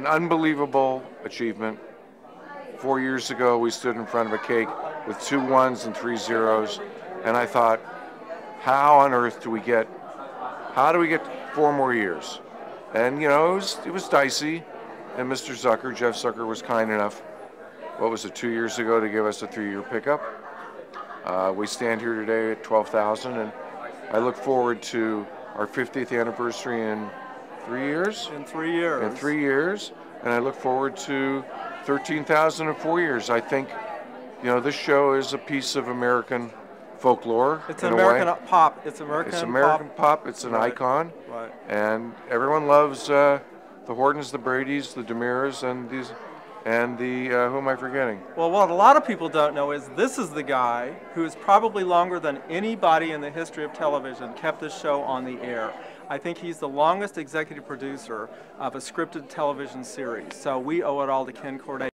an unbelievable achievement. Four years ago, we stood in front of a cake with two ones and three zeros, and I thought, how on earth do we get, how do we get four more years? And you know, it was, it was dicey, and Mr. Zucker, Jeff Zucker, was kind enough, what was it, two years ago, to give us a three-year pickup. Uh, we stand here today at 12,000, and I look forward to our 50th anniversary in three years. In three years. In three years, and I look forward to 13,000 in four years. I think, you know, this show is a piece of American folklore. It's in an a American pop. It's American. It's American pop. pop. It's an Right. icon, Right. and everyone loves uh, the Hortons, the Brady's, the DiMeras, and these, and the uh, who am I forgetting? Well, what a lot of people don't know is this is the guy who is probably longer than anybody in the history of television kept this show on the air. I think he's the longest executive producer of a scripted television series. So we owe it all to Ken Corday.